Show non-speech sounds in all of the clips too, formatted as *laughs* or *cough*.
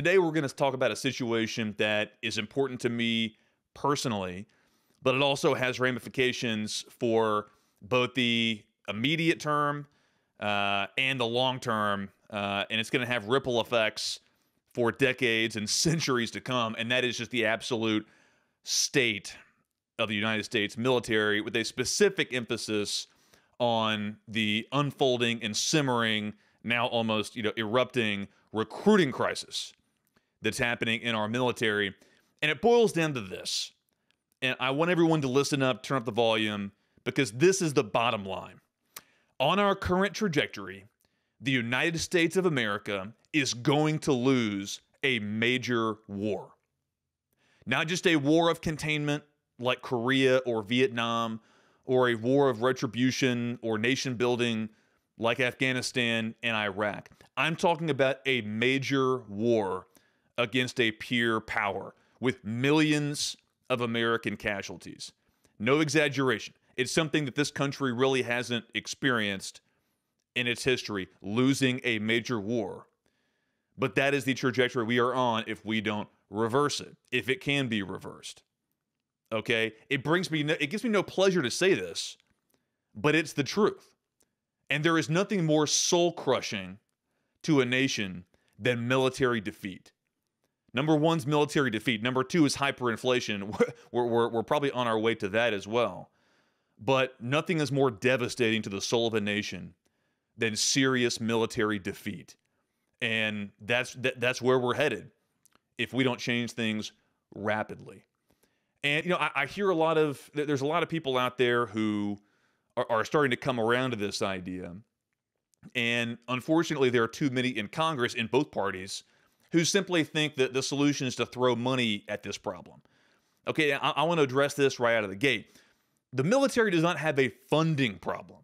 today we're going to talk about a situation that is important to me personally, but it also has ramifications for both the immediate term uh, and the long term, uh, and it's going to have ripple effects for decades and *laughs* centuries to come. And that is just the absolute state of the United States military, with a specific emphasis on the unfolding and simmering, now almost you know erupting recruiting crisis that's happening in our military. And it boils down to this. And I want everyone to listen up, turn up the volume, because this is the bottom line. On our current trajectory, the United States of America is going to lose a major war. Not just a war of containment like Korea or Vietnam, or a war of retribution or nation building like Afghanistan and Iraq. I'm talking about a major war against a peer power with millions of American casualties. No exaggeration. It's something that this country really hasn't experienced in its history, losing a major war. But that is the trajectory we are on if we don't reverse it, if it can be reversed. Okay? It brings me, no, it gives me no pleasure to say this, but it's the truth. And there is nothing more soul crushing to a nation than military defeat. Number one's military defeat. Number two is hyperinflation. *laughs* We're, we're, we're probably on our way to that as well. But nothing is more devastating to the soul of a nation than serious military defeat. And that's, that, that's where we're headed if we don't change things rapidly. And, you know, I, I hear a lot of, there's a lot of people out there who are, are starting to come around to this idea. And unfortunately, there are too many in Congress in both parties who simply think that the solution is to throw money at this problem. Okay, I, I want to address this right out of the gate. The military does not have a funding problem.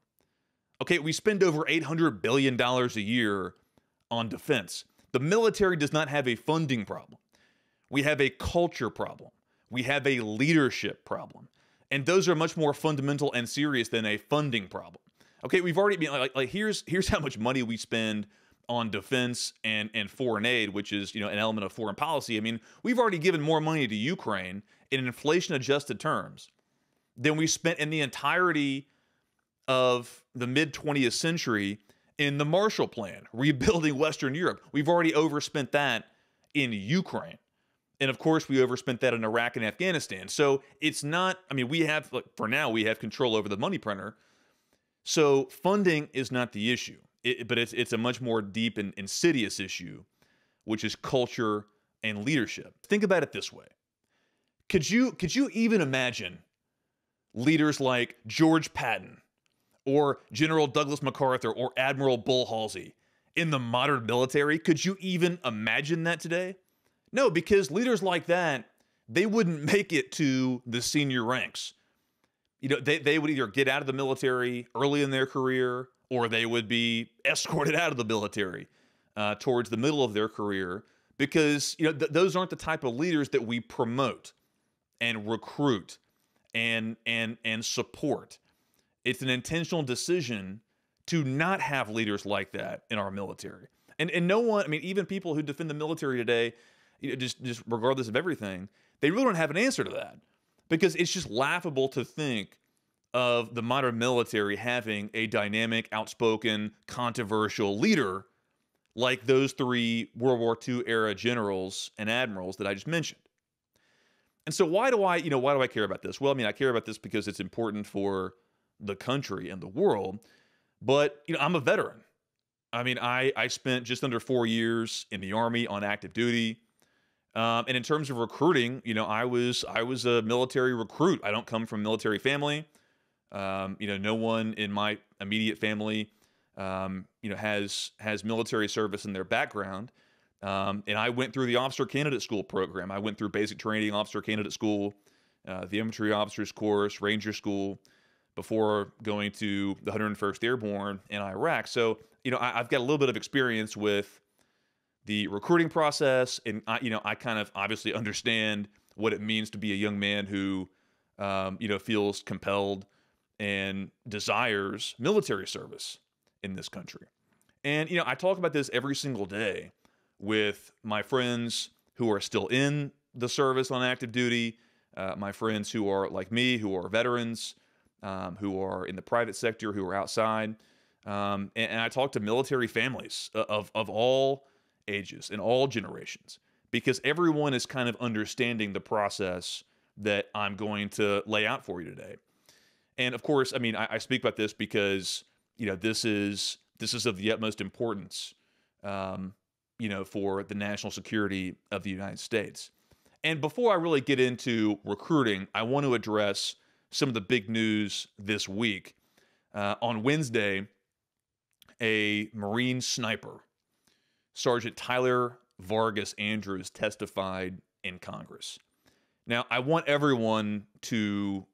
Okay, we spend over $800 billion a year on defense. The military does not have a funding problem. We have a culture problem. We have a leadership problem. And those are much more fundamental and serious than a funding problem. Okay, we've already been like, like here's here's how much money we spend on defense and and foreign aid, which is you know an element of foreign policy. I mean, we've already given more money to Ukraine in inflation adjusted terms than we spent in the entirety of the mid 20th century in the Marshall Plan, *laughs* rebuilding Western Europe. We've already overspent that in Ukraine. And of course, we overspent that in Iraq and Afghanistan. So it's not, I mean, we have, like, for now, we have control over the money printer. So funding is not the issue, it, but it's, it's a much more deep and insidious issue, which is culture and leadership. Think about it this way. Could you, could you even imagine leaders like George Patton or General Douglas MacArthur or Admiral Bull Halsey in the modern military? Could you even imagine that today? No, because leaders like that, they wouldn't *laughs* make it to the senior ranks. You know, they, they would either get out of the military early in their career or they would be *laughs* escorted out of the military uh, towards the middle of their career because, you know, th- those aren't the type of leaders that we promote and recruit and and and support. It's an intentional decision to not have leaders like that in our military. And and no one, I mean, even people who defend the military today, you know, just just regardless of everything, they really don't have an answer to that because it's just laughable to think of the modern military having a dynamic, outspoken, controversial leader like those three World War II era generals and admirals that I just mentioned. And so why do I, you know, why do I care about this? Well, I mean, I care about this because it's important for the country and the world, but you know, I'm a veteran. I mean, I I spent just under 4 years in the army on active duty. Um, and in terms of recruiting, you know, I was I was a military recruit. I don't come from a military family. Um, you know, no one in my immediate family, um, you know, has has military service in their background. Um, and I went through the officer candidate school program. I went through basic training, officer candidate school, uh, the infantry officers course, ranger school, before going to the 101st Airborne in Iraq. So, you know, I, have got a little bit of experience with the recruiting process, and I, you know, I kind of obviously understand what it means to be a young man who, um, you know, feels compelled and desires military service in this country. And you know, I talk about this every single day with my friends who are still in the service on active duty, uh, my friends who are like me, who are veterans, um, who are in the private sector, who are outside. Um, and, and, I talk to military families of, of all ages and all generations because everyone is kind of understanding the process that I'm going to lay out for you today. And of course, I mean, I, I speak about this because you know this is this is of the utmost importance, um, you know, for the national security of the United States. And before I really get into recruiting, I want to address some of the big news this week. Uh, on Wednesday, a Marine sniper, Sergeant Tyler Vargas Andrews, testified in Congress. Now, I want everyone to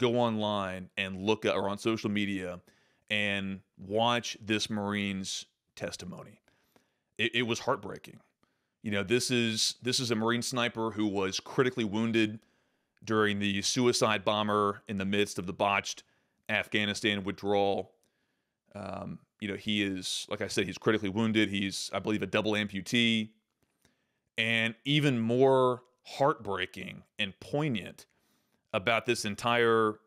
go online and look at, or on social media and watch this Marine's testimony. It, it was heartbreaking. You know, this is this is a Marine sniper who was critically wounded during the suicide bomber in the midst of the botched Afghanistan withdrawal. Um, you know, he is, like I said, he's critically wounded. He's, I believe, a double amputee. And even more heartbreaking and poignant about this entire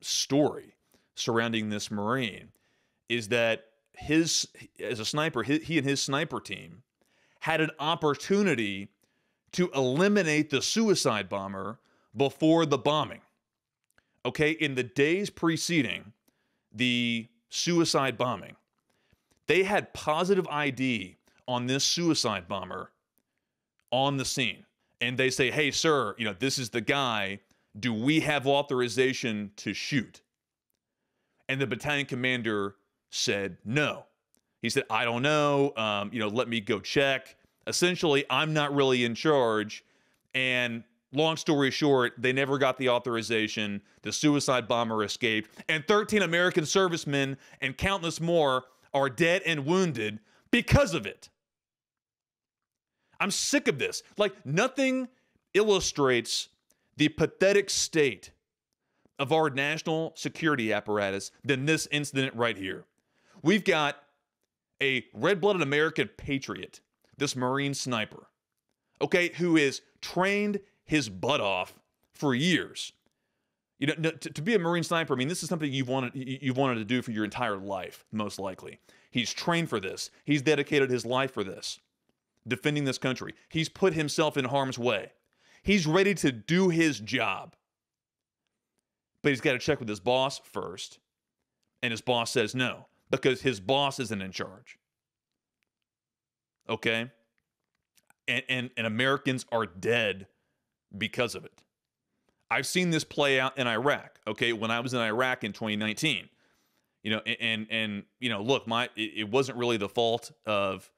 story surrounding this Marine is that his, as a sniper, he, and his sniper team had an opportunity to eliminate the suicide bomber before the bombing. Okay, in the days preceding the suicide bombing, they had positive ID on this suicide bomber on the scene. And they say, hey, sir, you know, this is the guy. Do we have authorization to shoot? And the battalion commander said no. He said, I don't know. Um, you know, let me go check. Essentially, I'm not really in charge. And long story short, they never got the authorization. The suicide bomber escaped. And 13 American servicemen and countless more are dead and wounded because of it. I'm sick of this. Like, nothing illustrates the pathetic state of our national security apparatus than this incident right here. We've got a red blooded American patriot, this Marine sniper, okay, who is trained his butt off for years. You know, to, to, be a Marine sniper, I mean, this is something you've wanted you've wanted to do for your entire life, most likely. He's trained for this. He's dedicated his life for this, defending this country. He's put himself in harm's way. He's ready to do his job. But he's got to check with his boss first. And his boss says no because his boss isn't in charge. Okay? And, and, and Americans are dead because of it. I've seen this play out in Iraq. Okay, when I was in Iraq in 2019, you know, and and, you know, look, my it, wasn't really the fault of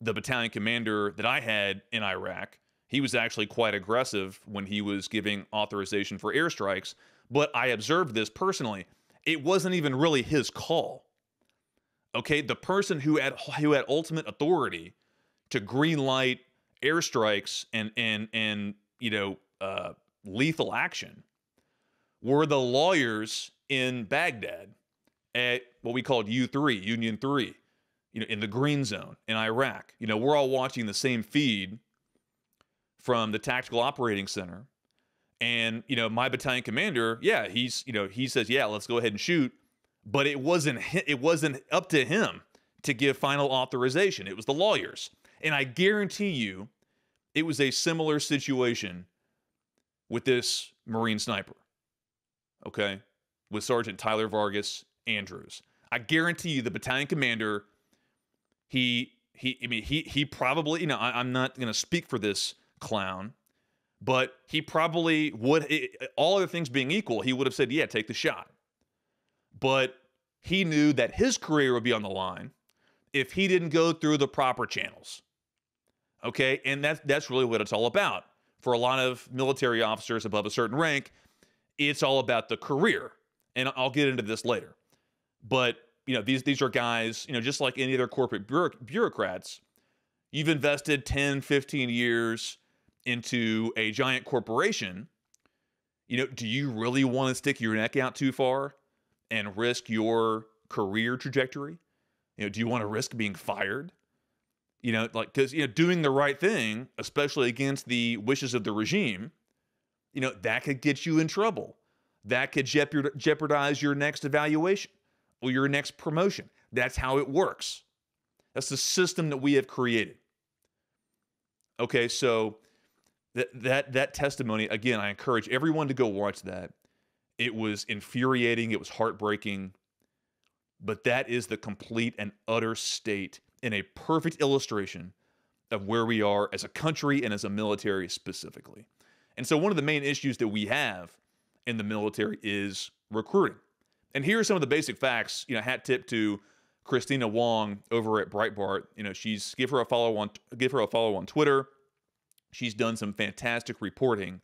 the battalion commander that I had in Iraq. He was actually quite aggressive when he was giving authorization for airstrikes. But I observed this personally. It wasn't even really his call. Okay, the person who had who had ultimate authority to green light airstrikes and and and you know uh, lethal action were the lawyers in Baghdad at what we called U3, Union 3, you know, in the green zone in Iraq. You know, we're all watching the same feed from the tactical operating center. And, you know, my battalion commander, yeah, he's, you know, he says, yeah, let's go ahead and shoot. But it wasn't, it wasn't up to him to give final authorization. It was the lawyers. And I guarantee you, it was a similar situation with this Marine sniper, okay, with Sergeant Tyler Vargas Andrews. I guarantee you, the battalion commander, he he, I mean, he he probably, you know, I, am not going to speak for this clown, but he probably would. All other things being equal, he would have said, "Yeah, take the shot." But he knew that his career would be on the line if he didn't go through the proper channels. Okay, and that's that's really what it's all about for a lot of military officers above a certain rank, it's all about the career. And I'll get into this later. But, you know, these these are guys, you know, just like any other corporate bureaucrats, you've invested 10, 15 years into a giant corporation. You know, do you really want to stick your neck out too far and risk your career trajectory? You know, do you want to risk being fired? You know, like because you know doing the right thing, especially against the wishes of the regime, you know that could get you in trouble. That could jeopardize your next evaluation or your next promotion. That's how it works. That's the system that we have created. Okay, so that that that testimony again, I encourage everyone to go watch that. It was infuriating, it was heartbreaking, but that is the complete and utter state in a perfect illustration of where we are as a country and as a military specifically. And so one of the main issues that we have in the military is recruiting. And here are some of the basic facts. You know, hat tip to christina Wong over at Breitbart. You know, she's give her a follow on give her a follow on Twitter. She's done some fantastic reporting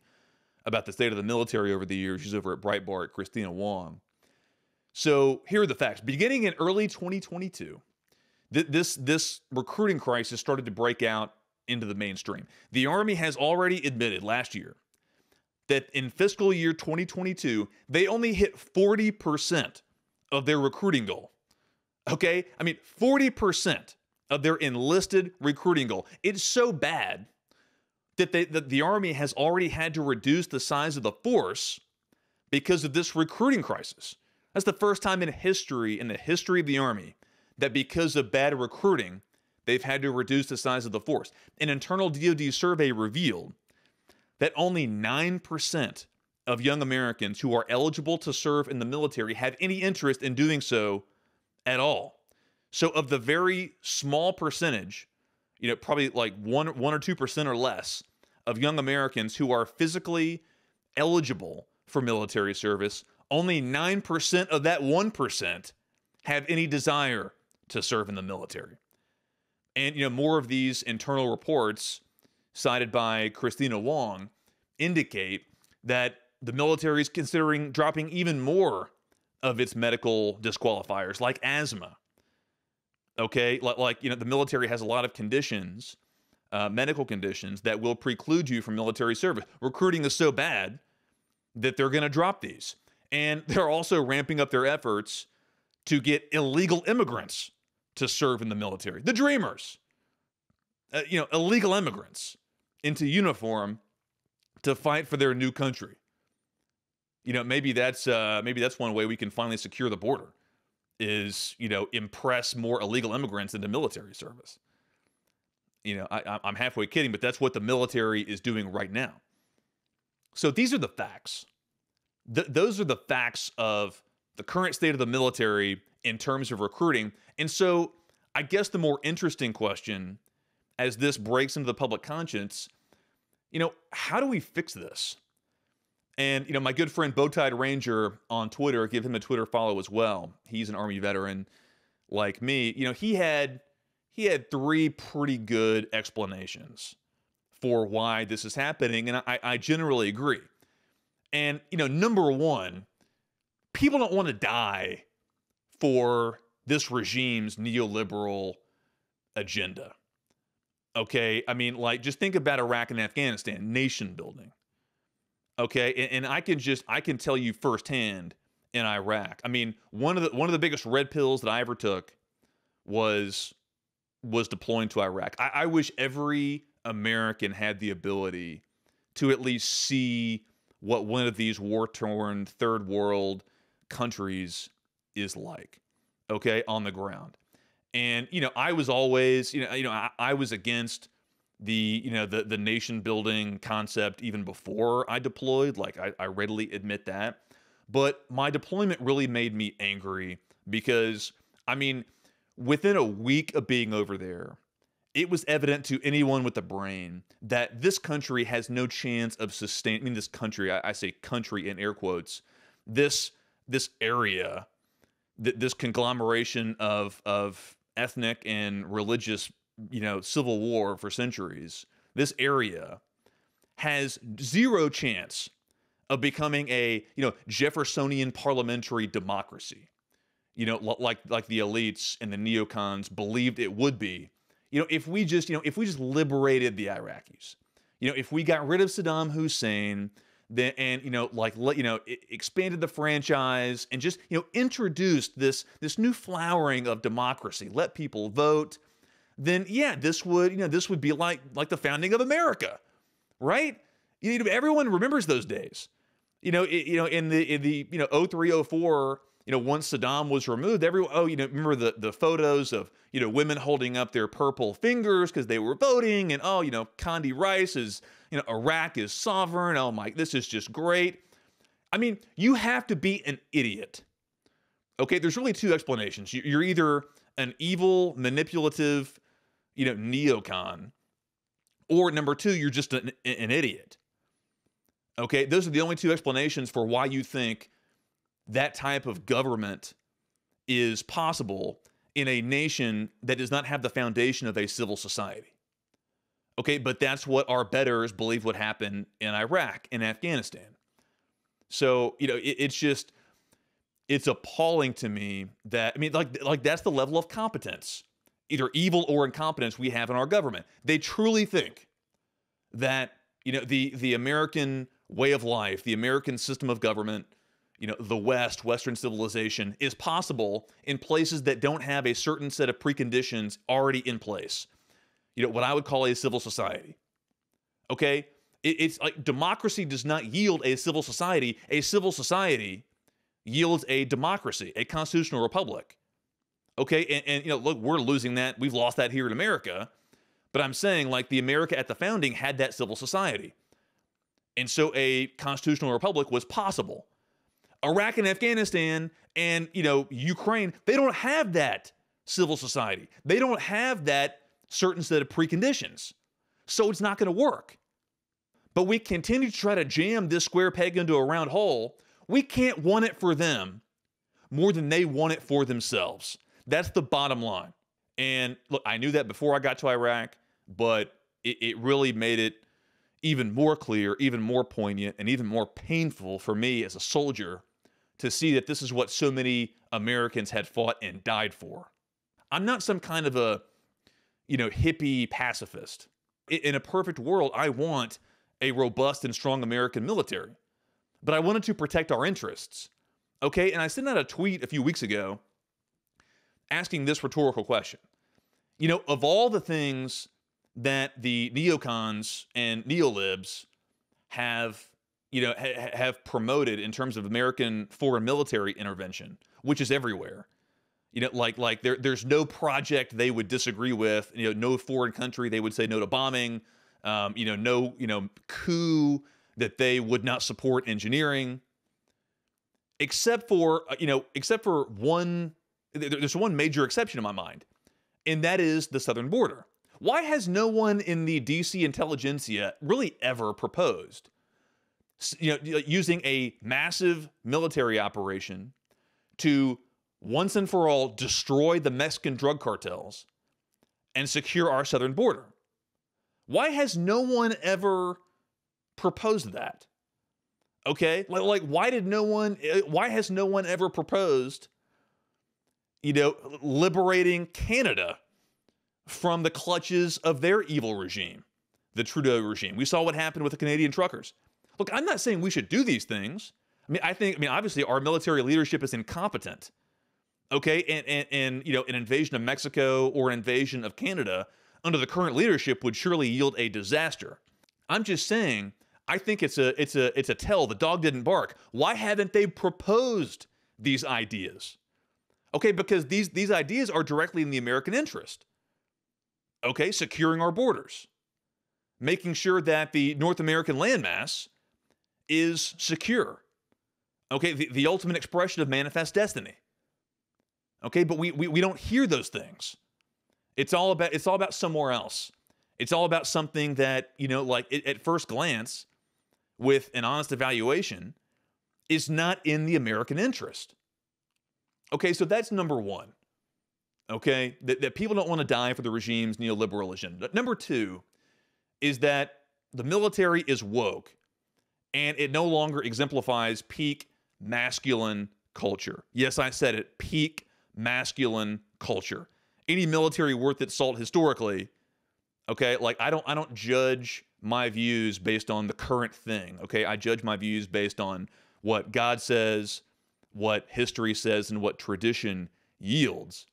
about the state of the military over the years. She's over at Breitbart, Christina Wong. So here are the facts. Beginning in early 2022, th- this this recruiting crisis started to break out into the mainstream. The Army has already admitted last year that in fiscal year 2022, they only hit 40% of their recruiting goal. Okay? I mean, 40% of their enlisted recruiting goal. It's so bad that, they, that the Army has already had to reduce the size of the force because of this recruiting crisis. That's the first time in history, in the history of the Army, that because of bad recruiting, they've had to reduce the size of the force. An internal DoD survey revealed that only 9% of young Americans who are eligible to serve in the military have any interest in doing so at all. So, of the very small percentage, you know, probably like one, one or 2% or less of young Americans who are physically eligible for military service, only 9% of that 1% have any desire to serve in the military. And, you know, more of these internal reports cited by Christina Wong indicate that the military is considering dropping even more of its medical disqualifiers, like asthma. Okay, like, you know, the military has a lot of conditions, uh, medical conditions that will preclude you from military service. Recruiting is so bad that they're going to drop these, and *laughs* they're also ramping up their efforts to get illegal immigrants to serve in the military. The Dreamers, uh, you know, illegal immigrants into uniform to fight for their new country. You know, maybe that's uh, maybe that's one way we can finally secure the border is you know impress more illegal immigrants into military service. You know, I, I'm halfway kidding, but that's what the military is doing right now. So these are the facts. Th- those are the facts of the current state of the military in terms of recruiting. And so I guess the more interesting question as this breaks into the public conscience you know, how do we fix this? And, you know, my good friend Bowtied Ranger on Twitter, give him a Twitter follow as well. He's an Army veteran like me. You know, he had he had three pretty good explanations for why this is happening. And I, I generally agree. And, you know, number one, people don't want to die for this regime's neoliberal agenda. Okay. I mean, like, just think about Iraq and Afghanistan, nation building. Okay. And, and I can just, I can tell you firsthand in Iraq. I mean, one of the one of the biggest red pills that I ever took was was deploying to Iraq. I, I wish every American had the ability to at least see what one of these war torn third world countries is like, okay, on the ground. And you know, I was always, you know, you know, I, I was against the you know the the nation building concept even before I deployed. Like I, I readily admit that, but my deployment really made me angry because I mean, within a week of being over there, it was evident to anyone with a brain that this country has no chance of sustaining. I mean, this country, I, I say country in air quotes, this this area, th- this conglomeration of of ethnic and religious, you know, civil war for centuries, this area has zero chance of becoming a, you know, Jeffersonian parliamentary democracy. You know, like like the elites and the neocons believed it would be. You know, if we just, you know, if we just liberated the Iraqis, you know, if we got rid of Saddam Hussein, then and you know like let you know expanded the franchise and just you know introduced this this new flowering of democracy let people vote then yeah, this would, you know, this would be like like the founding of America, right? You know, everyone remembers those days. You know, it, you know, in the in the you know 0304, you know, once Saddam was removed, everyone oh, you know, remember the the photos of, you know, women holding up their purple fingers because they were voting and oh, you know, Condi Rice is, you know, Iraq is sovereign. Oh my, this is just great. I mean, you have to be an idiot. Okay, there's really two explanations. You're either an evil, manipulative, you know, neocon, or number two, you're just an, an idiot. Okay, those are the only two explanations for why you think that type of government is possible in a nation that does not have the foundation of a civil society. Okay, but that's what our betters believe would happen in Iraq and Afghanistan. So, you know, it, it's just it's appalling to me that I mean like like that's the level of competence, either evil or incompetence we have in our government. They truly think that, you know, the the American way of life, the American system of government, you know, the West, Western civilization is possible in places that don't have a certain set of preconditions already in place. You know, what I would call a civil society. Okay? It, it's like democracy does not yield a civil society. A civil society yields a democracy, a constitutional republic. Okay? And, and you know, look, we're losing that. We've lost that here in America. But I'm saying, like, the America at the founding had that civil society. And so a constitutional republic was possible. Iraq and Afghanistan and, you know, Ukraine, they don't have that civil society. They don't have that certain set of preconditions. So it's not going to work. But we continue to try to jam this square peg into a round hole. We can't want it for them more than they want it for themselves. That's the bottom line. And look, I knew that before I got to Iraq, but it, it really made it even more clear, even more poignant, and even more painful for me as a soldier to see that this is what so many Americans had fought and died for. I'm not some kind of a, you know, hippie pacifist. In a perfect world, I want a robust and strong American military, but I wanted to protect our interests. Okay, and I sent out a tweet a few weeks ago asking this rhetorical question. You know, of all the things that the neocons and neolibs have you know ha- have promoted in terms of American foreign military intervention, which is everywhere. You know, like like there there's no project they would disagree with. You know, no foreign country they would say no to bombing. Um, you know, no you know coup that they would not support engineering, except for uh, you know except for one. There's one major exception in my mind, and that is the southern border. Why has no one in the DC intelligentsia really ever proposed you know, using a massive military operation to once and for all destroy the Mexican drug cartels and secure our southern border? Why has no one ever proposed that? Okay? Like, like why did no one eh, why has no one ever proposed you know, liberating Canada from the clutches of their evil regime, the Trudeau regime. We saw what happened with the Canadian truckers. Look, I'm not saying we should do these things. I mean, I think, I mean, obviously, our military leadership is incompetent. Okay, and, and and you know, an invasion of Mexico or an invasion of Canada under the current leadership would surely yield a disaster. I'm just saying, I think it's a it's a it's a tell the dog didn't bark. Why haven't they proposed these ideas? Okay, because these these ideas are directly in the American interest. Okay, securing our borders, making sure that the North American landmass is secure. Okay, the, the ultimate expression of manifest destiny. Okay, but we, we we don't hear those things. It's all about it's all about somewhere else. It's all about something that, you know, like it, at first glance, with an honest evaluation, is not in the American interest. Okay, so that's number one okay? That, that people don't want to die for the regime's neoliberal agenda. Number two is that the military is woke and it no longer exemplifies peak masculine culture. Yes, I said it peak masculine culture. Any military worth its salt historically, okay? Like I don't I don't judge my views based on the current thing, okay? I judge my views based on what God says, what history says and what tradition yields.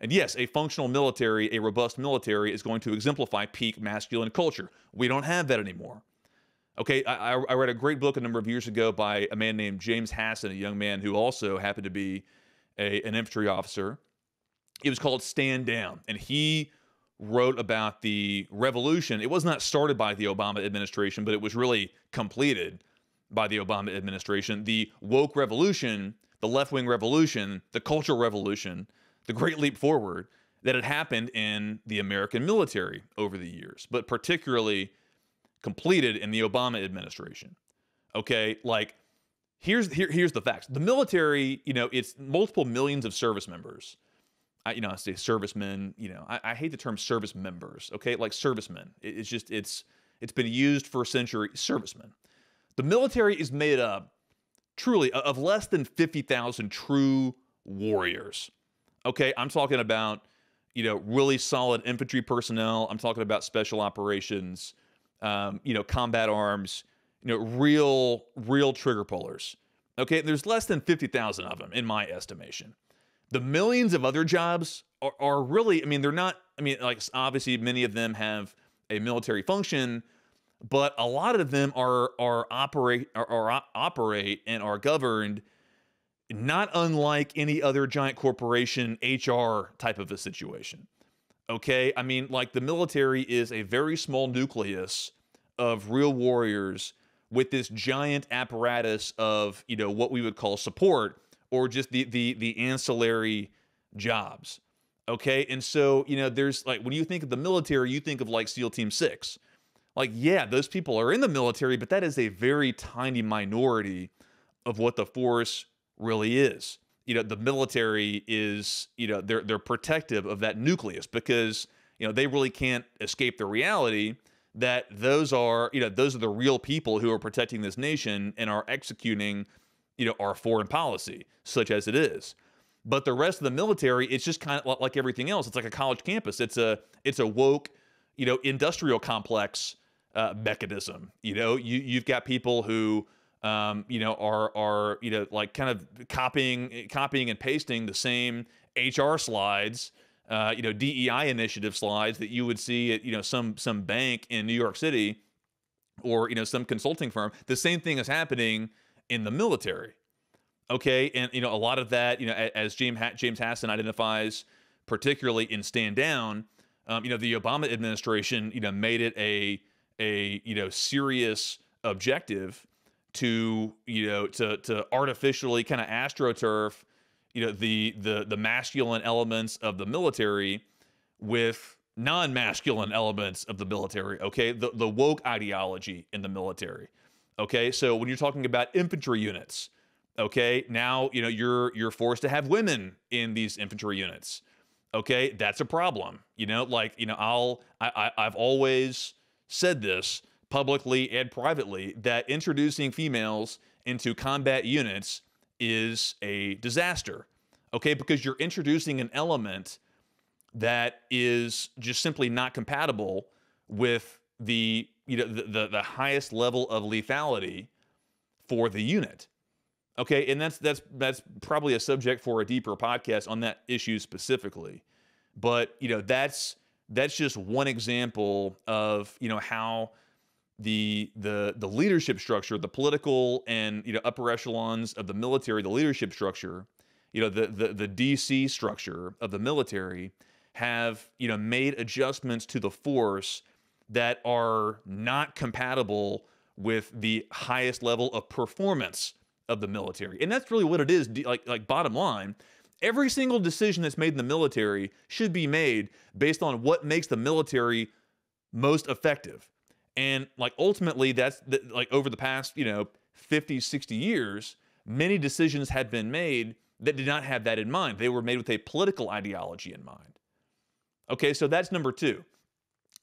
And yes, a functional military, a robust military is going to exemplify peak masculine culture. We don't have that anymore. Okay, I, I read a great book a number of years ago by a man named James Hasson, a young man who also happened to be a, an infantry officer. It was called Stand Down, and he wrote about the revolution. It was not started by the Obama administration, but it was really completed by the Obama administration. The woke revolution, the left wing revolution, the cultural revolution, the great leap forward that had happened in the American military over the years, but particularly completed in the Obama administration. Okay, like here's here, here's the facts. The military, you know, it's multiple millions of service members. I, you know, I say servicemen. You know, I, I hate the term service members. Okay, like servicemen. It, it's just it's it's been used for a century. Servicemen. The military is made up truly of less than fifty thousand true warriors. Okay, I'm talking about you know really solid infantry personnel. I'm talking about special operations um, you know, combat arms, you know, real, real trigger pullers. Okay, there's less than 50,000 of them in my estimation. The millions of other jobs are, are really, I mean, they're not, I mean, like obviously many of them have a military function, but a lot of them are are operate are, are operate and are governed not unlike any other giant corporation HR type of a situation. Okay. I mean, like the military is a very small nucleus of real warriors with this giant apparatus of, you know, what we would call support or just the the the ancillary jobs. Okay. And so, you know, there's like when you think of the military, you think of like SEAL Team Six. Like, yeah, those people are in the military, but that is a very tiny minority of what the force really is. You know the military is you know they're they're protective of that nucleus because you know they really can't escape the reality that those are you know those are the real people who are protecting this nation and are executing you know our foreign policy such as it is. But the rest of the military it's just kind of like everything else. It's like a college campus. It's a it's a woke you know industrial complex uh, mechanism you know you you've got people who um, you know, are are you know like kind of copying copying and pasting the same HR slides, uh, you know, DEI initiative slides that you would see at you know some some bank in New York City, or you know some consulting firm. The same thing is happening in the military. Okay, and you know a lot of that, you know, as James James Hasson identifies, particularly in Stand Down, um, you know, the Obama administration, you know, made it a a you know serious objective to you know to to artificially kind of astroturf you know the the the masculine elements of the military with non-masculine elements of the military okay? The the woke ideology in the military okay? So when you're talking about infantry units okay now you know you're you're forced to have women in these infantry units okay? That's a problem you know? Like you know i'll i, I i've always said this publicly and privately that introducing females into combat units is a disaster. Okay, because you're introducing an element that is just simply not compatible with the you know the, the, the highest level of lethality for the unit. Okay, and that's that's that's probably a subject for a deeper podcast on that issue specifically. But you know that's that's just one example of you know how the the the leadership structure, the political and you know upper echelons of the military, the leadership structure, you know the the the DC structure of the military have you know made adjustments to the force that are not compatible with the highest level of performance of the military. And that's really what it is like like bottom line every single decision that's made in the military should be made based on what makes the military most effective and like ultimately, that's the, like over the past, you know, 50, 60 years, many decisions had been made that did not have that in mind. They were made with a political ideology in mind. Okay, so that's number two.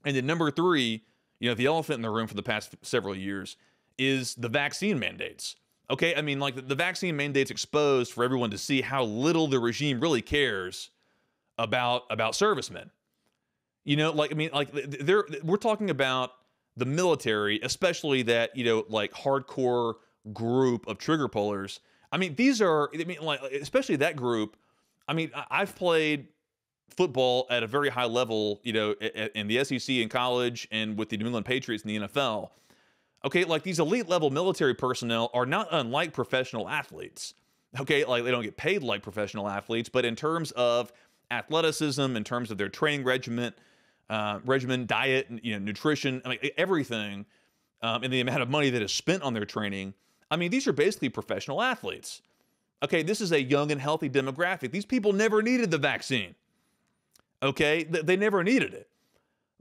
And then number three, you know, the elephant in the room for the past several years is the vaccine mandates. Okay, I mean, like the, vaccine mandates exposed for everyone to see how little the regime really cares about about servicemen. You know, like I mean, like they're we're talking about the military, especially that, you know, like hardcore group of trigger pullers. I mean, these are, I mean, like, especially that group. I mean, I've played, football at a very high level, you know, in the SEC in college and with the New England Patriots in the NFL. Okay, like these elite level military personnel are not unlike professional athletes. Okay, like they don't get paid like professional athletes, but in terms of athleticism, in terms of their training regimen, uh, regimen, diet, you know, nutrition, I mean, everything, um, and the amount of money that is spent on their training. I mean, these are basically professional athletes. Okay, this is a young and healthy demographic. These people never needed the vaccine. Okay, they never needed it.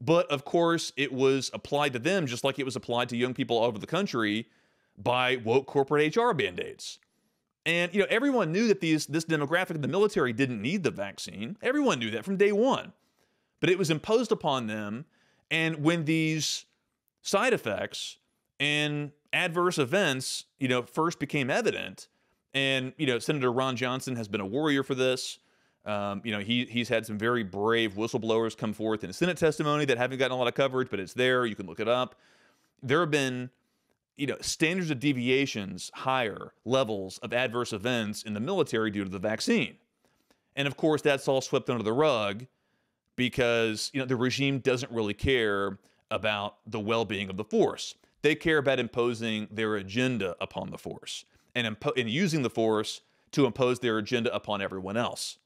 But of course, it was applied to them just like it was applied to young people all over the country by woke corporate HR band aids. And you know, everyone knew that these this demographic in the military didn't need the vaccine. Everyone knew that from day one. But it was imposed upon them. And when these side effects and adverse events, you know, first became evident, and you know, Senator Ron Johnson has been a warrior for this. Um, you know, he he's had some very brave whistleblowers come forth in a Senate testimony that haven't gotten a lot of coverage, but it's there. You can look it up. There have been, you know, standards of deviations higher levels of adverse events in the military due to the vaccine, and of course that's all swept under the rug because you know the regime doesn't really care about the well-being of the force. They care about imposing their agenda upon the force and, impo- and using the force to impose their agenda upon everyone else.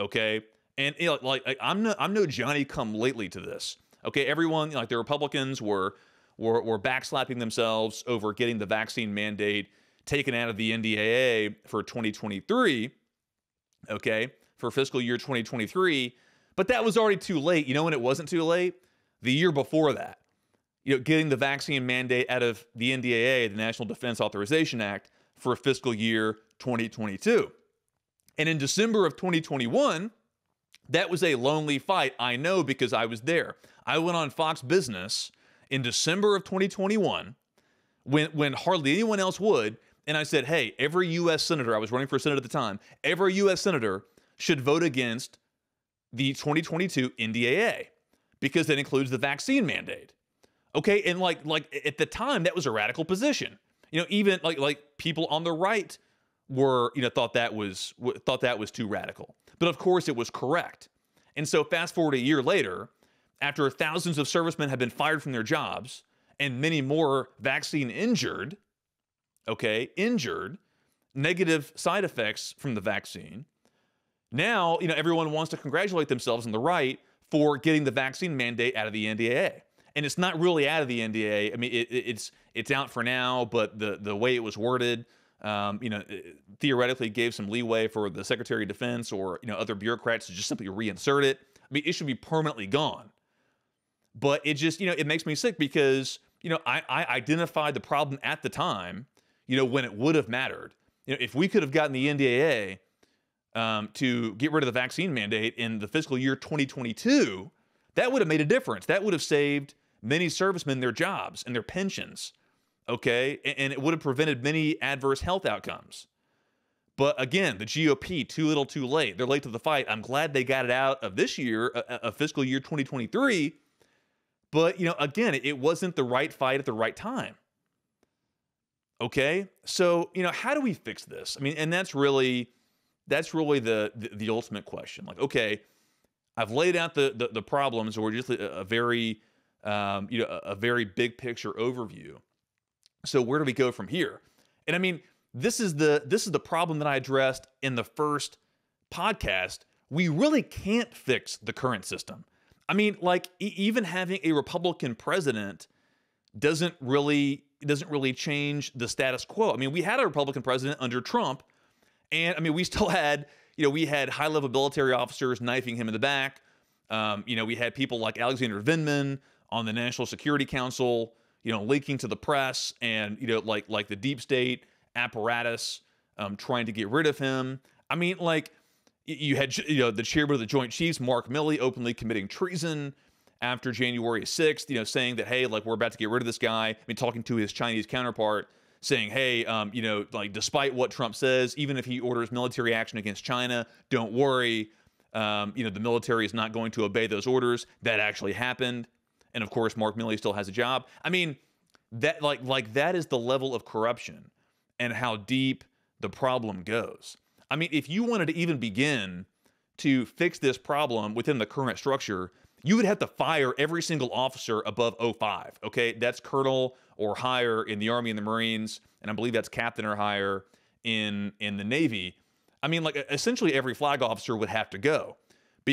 Okay, and you know, like I'm no I'm no Johnny come lately to this. Okay, everyone like the Republicans were were were backslapping themselves over getting the vaccine mandate taken out of the NDAA for 2023. Okay, for fiscal year 2023, but that was already too late. You know when it wasn't too late? The year before that. You know, getting the vaccine mandate out of the NDAA, the National Defense Authorization Act, for fiscal year 2022. And in December of 2021, that was a lonely fight. I know because I was there. I went on Fox Business in December of 2021 when, when hardly anyone else would. And I said, hey, every U.S. senator, I was running for Senate at the time, every U.S. senator should vote against the 2022 NDAA because that includes the vaccine mandate. Okay, and like like at the time that was a radical position. You know, even like like people on the right were you know thought that was thought that was too radical. But of course, it was correct. And so, fast forward a year later, after thousands of servicemen have been fired from their jobs and many more vaccine injured, okay, injured, negative side effects from the vaccine. Now, you know, everyone wants to congratulate themselves on the right for getting the vaccine mandate out of the NDAA. And it's not really out of the NDA. I mean, it, it's it's out for now, but the the way it was worded um, you know, theoretically gave some leeway for the Secretary of Defense or you know other bureaucrats to just simply reinsert it. I mean, it should be permanently gone. But it just you know it makes me sick because you know I, I identified the problem at the time. You know when it would have mattered. You know if we could have gotten the NDAA um, to get rid of the vaccine mandate in the fiscal year 2022, that would have made a difference. That would have saved many servicemen their jobs and their pensions okay? And it would have prevented many adverse health outcomes. But again, the GOP, too little, too late. They're late to the fight. I'm glad they got it out of this year, a, a fiscal year 2023. But, you know, again, it wasn't the right fight at the right time. Okay? So, you know, how do we fix this? I mean, and that's really that's really the the, the ultimate question. Like, okay, I've laid out the the, the problems or just a, a very um, you know, a, a very big picture overview. So where do we go from here? And I mean, this is the this is the problem that I addressed in the first podcast. We really can't fix the current system. I mean, like e- even having a Republican president doesn't really doesn't really change the status quo. I mean, we had a Republican president under Trump, and I mean, we *laughs* still had you know we had high level military officers knifing him in the back. Um, you know, we had people like Alexander Vindman on the National Security Council you know, leaking to the press and, you know, like like the deep state apparatus um, trying to get rid of him. I mean, like you had, you know, the chairman of the Joint Chiefs, Mark Milley, openly committing treason after January 6th, you know, saying that, hey, like we're about to get rid of this guy. I mean, talking to his Chinese counterpart, saying, hey, um, you know, like despite what Trump says, even if he orders military action against China, don't worry. Um, you know, the military is not going to obey those orders. That actually happened and of course Mark Milley still has a job. I mean, that like like that is the level of corruption and how deep the problem goes. I mean, if you wanted to even begin to fix this problem within the current structure, you would have to fire every single officer above 05. Okay, that's colonel or higher in the Army and the Marines, and I believe that's captain or higher in in the Navy. I mean, like essentially every flag officer would have to go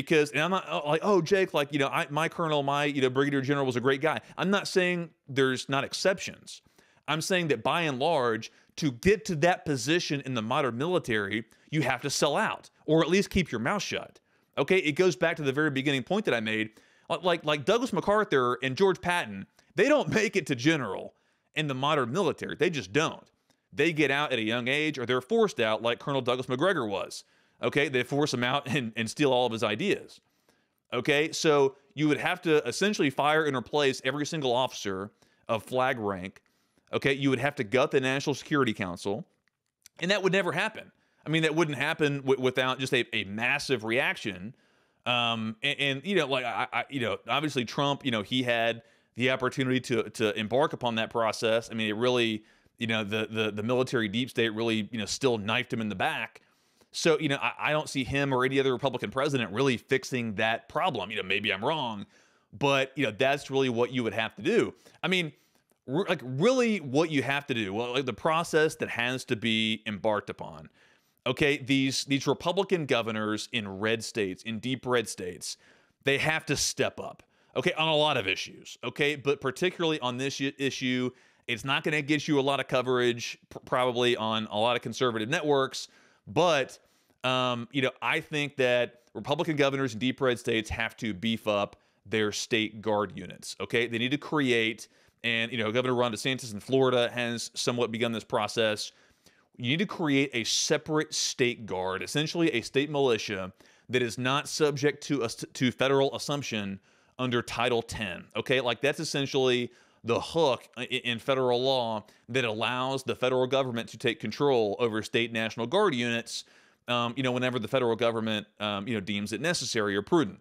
because and I'm not uh, like oh Jake like you know I, my colonel my you know brigadier general was a great guy. I'm not saying there's not exceptions. I'm saying that by and large to get to that position in the modern military, you have to sell out or at least keep your mouth shut. Okay, it goes back to the very beginning point that I made. Like like Douglas MacArthur and George Patton, they don't make it to general in the modern military. They just don't. They get out at a young age or they're forced out like Colonel Douglas Macgregor was. Okay, they force him out *laughs* and, and steal all of his ideas. Okay, so you would have to essentially fire and replace every single officer of flag rank. Okay, you would have to gut the National Security Council, and that would never happen. I mean, that wouldn't happen w- without just a, a massive reaction. Um, and, and, you know, like I, I, you know, obviously Trump, you know, he had the opportunity to to embark upon that process. I mean, it really, you know, the the the military deep state really, you know, still knifed him in the back. So, you know, I, I don't see him or any other Republican president really fixing that problem. You know, maybe I'm wrong, but you know, that's really what you would have to do. I mean, like really what you have to do, well, like the process that has to be embarked upon okay these these republican governors in red states in deep red states they have to step up okay on a lot of issues okay but particularly on this issue it's not going to get you a lot of coverage pr- probably on a lot of conservative networks but um, you know i think that republican governors in deep red states have to beef up their state guard units okay they need to create and you know governor ron desantis in florida has somewhat begun this process you need to create a separate state guard, essentially a state militia that is not subject to a, to federal assumption under Title 10. Okay, like that's essentially the hook in federal law that allows the federal government to take control over state National Guard units. Um, you know, whenever the federal government um, you know deems it necessary or prudent.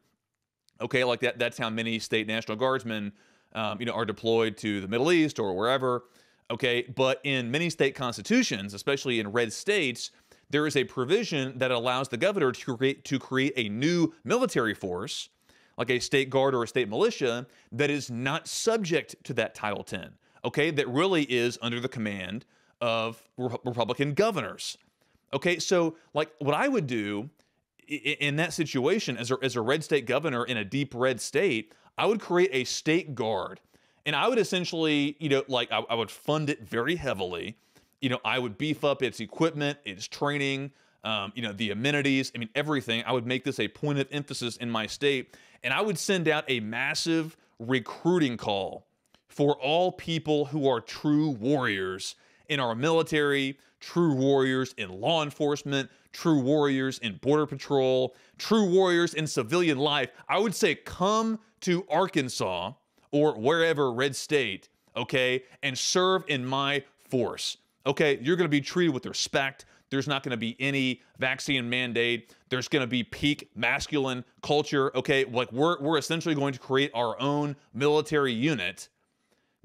Okay, like that. That's how many state National Guardsmen um, you know are deployed to the Middle East or wherever. Okay, but in many state constitutions, especially in red states, there is a provision that allows the governor to create to create a new military force, like a state guard or a state militia, that is not subject to that Title 10. Okay, that really is under the command of Republican governors. Okay, so like what I would do in that situation as a, as a red state governor in a deep red state, I would create a state guard and I would essentially, you know, like I, I would fund it very heavily. You know, I would beef up its equipment, its training, um, you know, the amenities. I mean, everything. I would make this a point of emphasis in my state, and I would send out a massive recruiting call for all people who are true warriors in our military, true warriors in law enforcement, true warriors in border patrol, true warriors in civilian life. I would say, come to Arkansas or wherever red state, okay, and serve in my force. Okay, you're going to be treated with respect. There's not going to be any vaccine mandate. There's going to be peak masculine culture. Okay, like we're we're essentially going to create our own military unit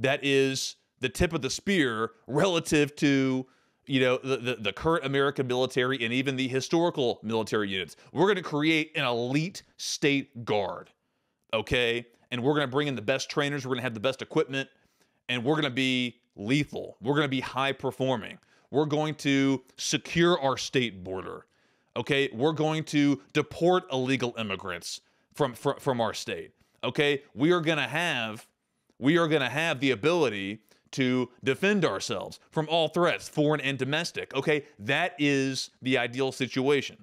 that is the tip of the spear relative to you know the, the, the current American military and even the historical military units. We're going to create an elite state guard. Okay, and we're going to bring in the best trainers, we're going to have the best equipment, and we're going to be lethal. We're going to be high performing. We're going to secure our state border. Okay, we're going to deport illegal immigrants from from, from our state. Okay, we are going to have we are going to have the ability to defend ourselves from all threats, foreign and domestic. Okay, that is the ideal situation.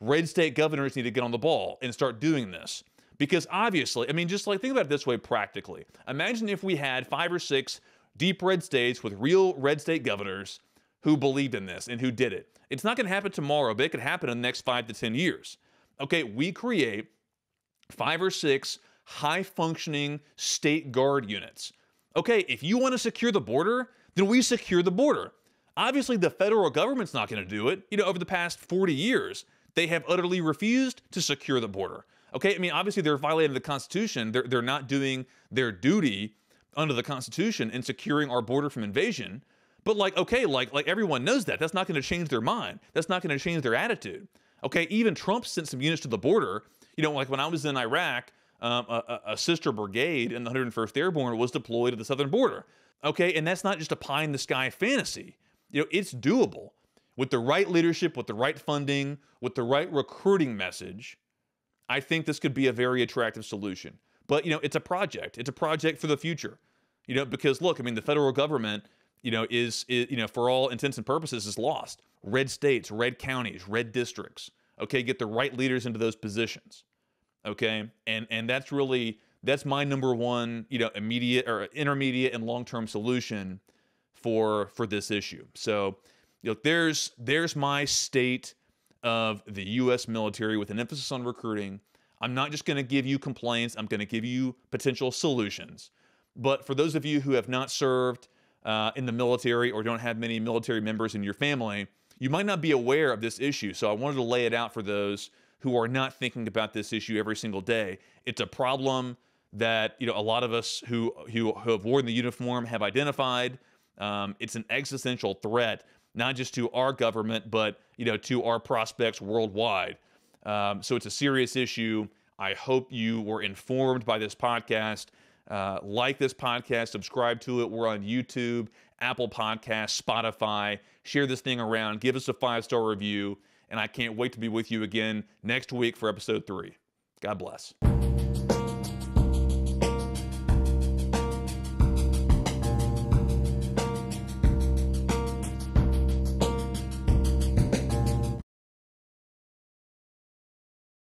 Red state governors need to get on the ball and start doing this. Because obviously, I mean, just like think about it this way practically. Imagine if we had five or six deep red states with real red state governors who believed in this and who did it. It's not going to happen tomorrow, but it could happen in the next five to 10 years. Okay, we create five or six high functioning state guard units. Okay, if you want to secure the border, then we secure the border. Obviously, the federal government's not going to do it. You know, over the past 40 years, they have utterly refused to secure the border. Okay, I mean, obviously they're violating the Constitution. They're, they're not doing their duty under the Constitution in securing our border from invasion. But like, okay, like like everyone knows that. That's not going to change their mind. That's not going to change their attitude. Okay, even Trump sent some units to the border. You know, like when I was in Iraq, um, a, a, sister brigade in the 101st Airborne was deployed at the southern border. Okay, and that's not just a pie in the sky fantasy. You know, it's doable with the right leadership, with the right funding, with the right recruiting message. I think this could be a very attractive solution. But, you know, it's a project. It's a project for the future. You know, because look, I mean, the federal government, you know, is, is you know, for all intents and purposes, is lost. Red states, red counties, red districts. Okay, get the right leaders into those positions. Okay, and and that's really that's my number one, you know, immediate or intermediate and long term solution for for this issue. So, you know, there's there's my state of the U.S. military with an emphasis on recruiting. I'm not just going to give you complaints. I'm going to give you potential solutions. But for those of you who have not served uh, in the military or don't have many military members in your family, you might not be aware of this issue. So I wanted to lay it out for those who are not thinking about this issue every single day. It's a problem that you know a lot of us who who, who have worn the uniform have identified. Um, it's an existential threat, not just to our government, but you know to our prospects worldwide. Um, so it's a serious issue. I hope you were informed by this podcast. Uh, like this podcast, subscribe to it. We're on YouTube, Apple Podcasts, Spotify. Share this thing around. Give us a five star review. And I can't wait to be with you again next week for episode three. God bless.